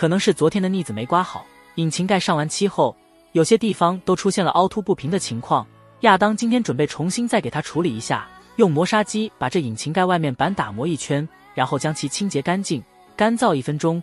可能是昨天的腻子没刮好，引擎盖上完漆后，有些地方都出现了凹凸不平的情况。亚当今天准备重新再给它处理一下，用磨砂机把这引擎盖外面板打磨一圈，然后将其清洁干净，干燥一分钟，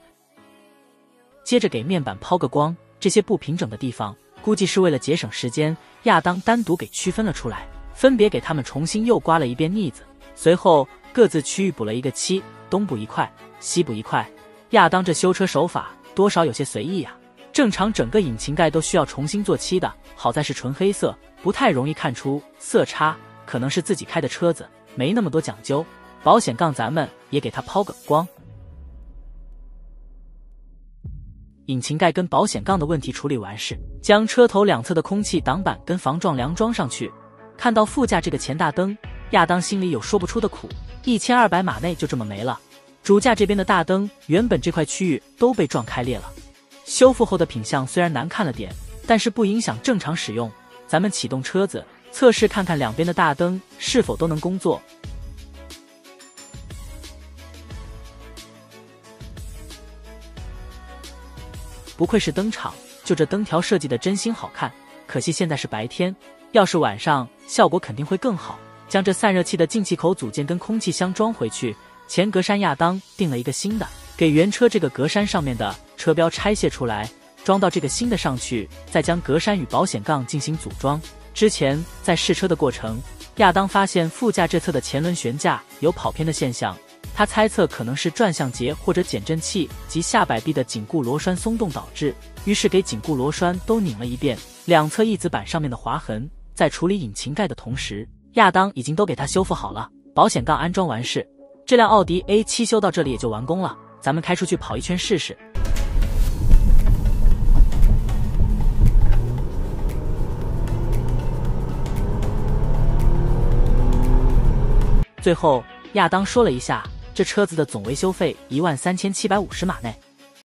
接着给面板抛个光。这些不平整的地方，估计是为了节省时间，亚当单独给区分了出来，分别给他们重新又刮了一遍腻子，随后各自区域补了一个漆，东补一块，西补一块。亚当这修车手法多少有些随意呀。正常整个引擎盖都需要重新做漆的，好在是纯黑色，不太容易看出色差，可能是自己开的车子，没那么多讲究。保险杠咱们也给它抛个光。引擎盖跟保险杠的问题处理完事，将车头两侧的空气挡板跟防撞梁装上去。看到副驾这个前大灯，亚当心里有说不出的苦，一千二百码内就这么没了。主驾这边的大灯，原本这块区域都被撞开裂了。修复后的品相虽然难看了点，但是不影响正常使用。咱们启动车子测试看看两边的大灯是否都能工作。不愧是灯厂，就这灯条设计的真心好看。可惜现在是白天，要是晚上，效果肯定会更好。将这散热器的进气口组件跟空气箱装回去，前格栅亚当定了一个新的，给原车这个格栅上面的车标拆卸出来，装到这个新的上去，再将格栅与保险杠进行组装。之前在试车的过程，亚当发现副驾这侧的前轮悬架有跑偏的现象。他猜测可能是转向节或者减震器及下摆臂的紧固螺栓松动导致，于是给紧固螺栓都拧了一遍，两侧翼子板上面的划痕。在处理引擎盖的同时，亚当已经都给它修复好了，保险杠安装完事。这辆奥迪 A7 修到这里也就完工了，咱们开出去跑一圈试试。最后，亚当说了一下。这车子的总维修费一万三千七百五十码内。